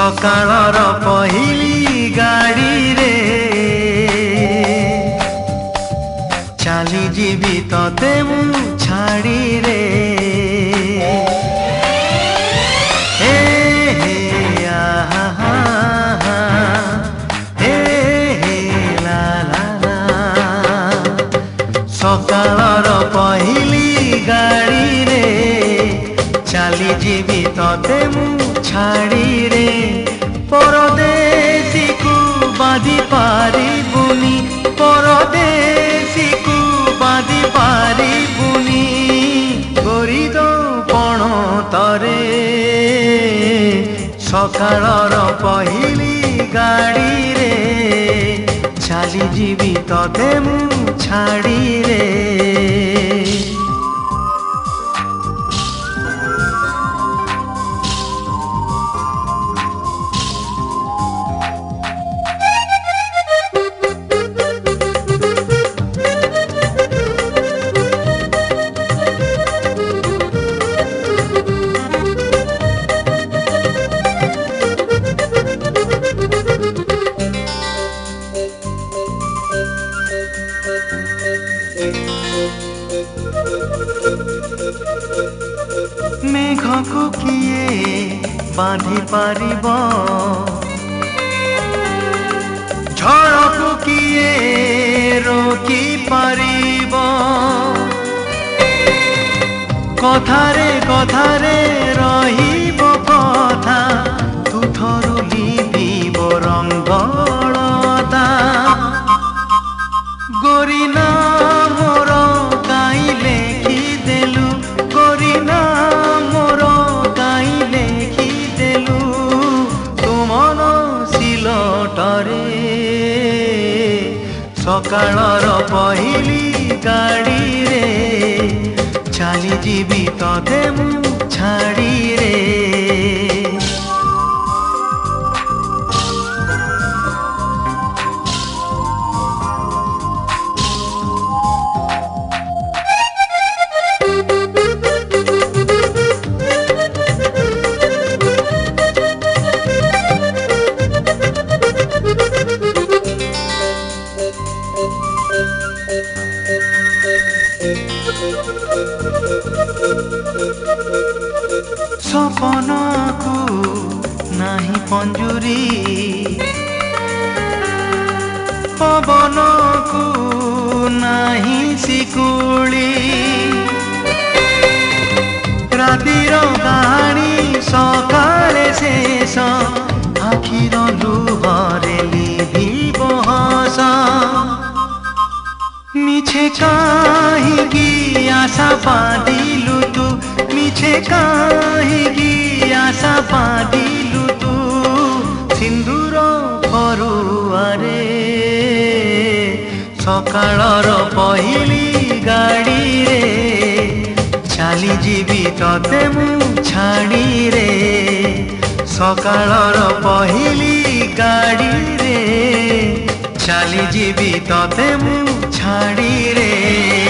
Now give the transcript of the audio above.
ସକାଳର ପହିଲି ଗାଡ଼ିରେ ଚାଲିଯିବି ତତେ ମୁଁ ଛାଡ଼ିରେ ସକାଳର ପହିଲି ଗାଡ଼ିରେ ଚାଲିଯିବି ତତେ ମୁଁ ଛାଡ଼ିରେ ପରଦେଶୀକୁ ବାନ୍ଧି ପାରିବୁନି ପରଦେଶୀକୁ ବାନ୍ଧି ପାରିବୁନି ଗୋରିଦ ପଣତରେ ସକାଳର ପହିଲି ଗାଡ଼ିରେ ଚାଲିଯିବି ତତେ ମୁଁ ଛାଡ଼ିରେ মেঘ কিয়ে বাঁধি পারিব ঝড়ক কিয়ে ৰকি পাৰিব কথারে কথাৰে ৰহি সকালর পহিলি গাড়ি রে চালি যাবি তদে মু রে ସପନକୁ ନାହିଁ ପଞ୍ଜୁରୀ ପବନକୁ ନାହିଁ ଶିକୁ चाहेगी आशा बांधिलू तू मीछे काहेगी आशा बांधिलू तू সিন্দুর ফরুয়ারে সকালর পহিলি গাড়িরে চালি যাবি তোতে মু ছাড়িরে সকালর পহিলি গাড়িরে চালি যাবি তোতে মু ஆடீரே